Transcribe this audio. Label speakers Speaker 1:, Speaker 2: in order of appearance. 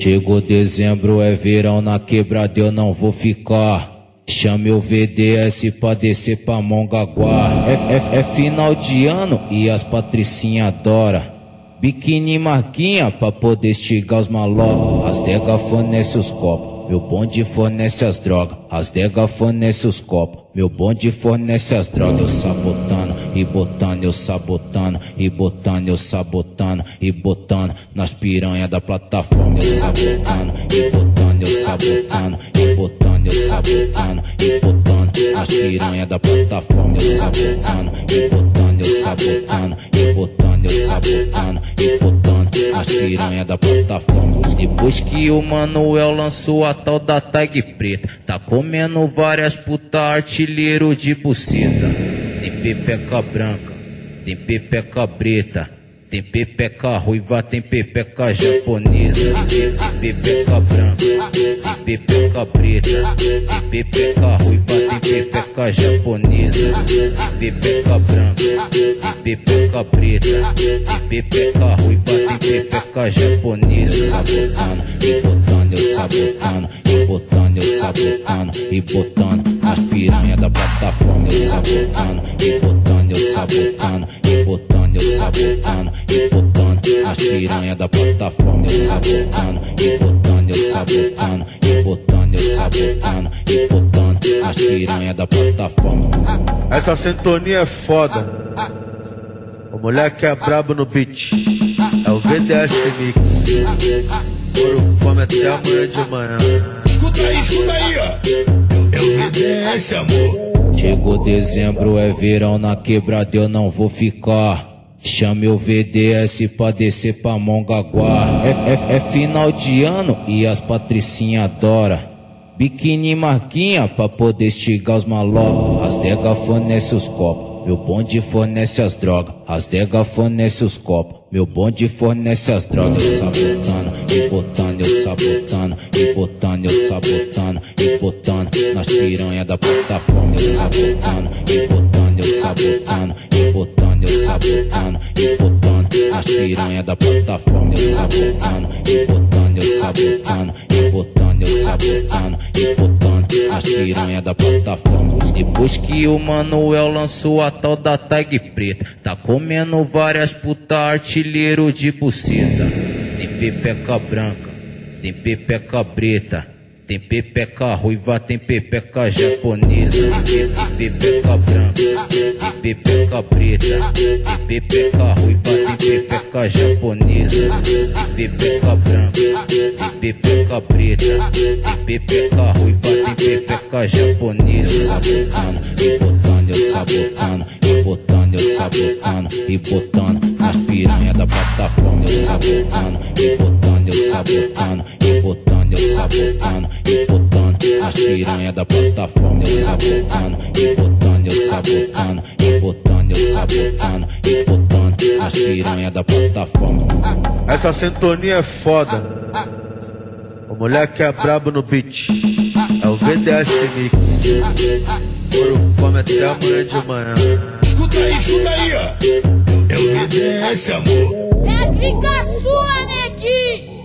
Speaker 1: Chegou dezembro, é verão na quebrada, eu não vou ficar. Chame o VDS pra descer pra Mongaguá. É, é, é final de ano e as patricinha adora. Biquíni marquinha pra poder estigar os malocos. As dega fornece os copos, meu bonde fornece as drogas. As dega fornece os copos, meu bonde fornece as drogas. Eu sabotando e botando, eu sabotando e botando, eu sabotando e botando nas piranha da plataforma. Eu sabotando e botando, eu sabotando e botando, eu sabotando e botando nas piranha da plataforma. Eu sabotando e botando, eu sabotando e botando, eu sabotando e botando as piranha da plataforma. Depois que o Manuel lançou a tal da tag preta, tá comendo várias puta artilheiro de buceta. Tem pepeca branca, tem pepeca preta. Tem pepeca ruiva, tem pepeca japonesa, tem pepeca branca, tem pepeca preta, tem pepeca ruiva, tem pepeca japonesa, tem pepeca branca, tem pepeca preta, tem pepeca ruiva, tem pepeca japonesa, sabotando e botando, eu sabotando e botando, eu sabotando e botando as piranha da plataforma, eu sabotando e botando, eu sabotando e botando, eu sabotando e botando piranha da plataforma, eu sabotando e botando, eu sabotando e botando, eu sabotando e botando as piranha da plataforma.
Speaker 2: Essa sintonia é foda. O moleque é brabo no beat. É o VDS Mix. Ouro come até amanhã de manhã.
Speaker 3: Escuta aí, escuta aí, ó. É o VDS, amor.
Speaker 1: Chegou dezembro, é verão na quebrada, eu não vou ficar. Chame o VDS pra descer pra Mongaguá. É, é, é final de ano e as patricinha adora. Biquíni marquinha pra poder estigar os malocos. As dega fornece os copos, meu bonde fornece as drogas. As dega fornece os copos, meu bonde fornece as drogas. Sabotando e botando, eu sabotando e botando, eu sabotando e botando nas piranha da plataforma. Eu sabotando e botando, eu sabotando botando, e botando nas piranha da plataforma. Eu sabotando e botando, eu sabotando e botando, eu sabotando e botando as piranha da plataforma. Depois que o Manuel lançou a tal da tag preta, tá comendo várias puta artilheiro de buceta. Tem pepeca branca, tem pepeca preta. Tem pepeca ruiva, tem pepeca japonesa, tem pepeca branca, tem pepeca preta, tem pepeca ruiva, tem pepeca japonesa, tem pepeca branca, tem pepeca preta, tem pepeca ruiva, tem pepeca japonesa, sabotando e botando, eu sabotando e botando, eu sabotando e botando. Nas piranha da plataforma, eu sabotando e botando, eu sabotando sabotando e botando as piranha da plataforma, eu sabotando e botando, eu sabotando e botando, eu sabotando e botando as piranha da plataforma.
Speaker 2: Essa sintonia é foda. O moleque é brabo no beat. É o VDS Mix. Ouro come até amanhã de manhã.
Speaker 3: Escuta aí, escuta aí, ó. É o VDS, amor.
Speaker 4: É a clica sua, neguinho!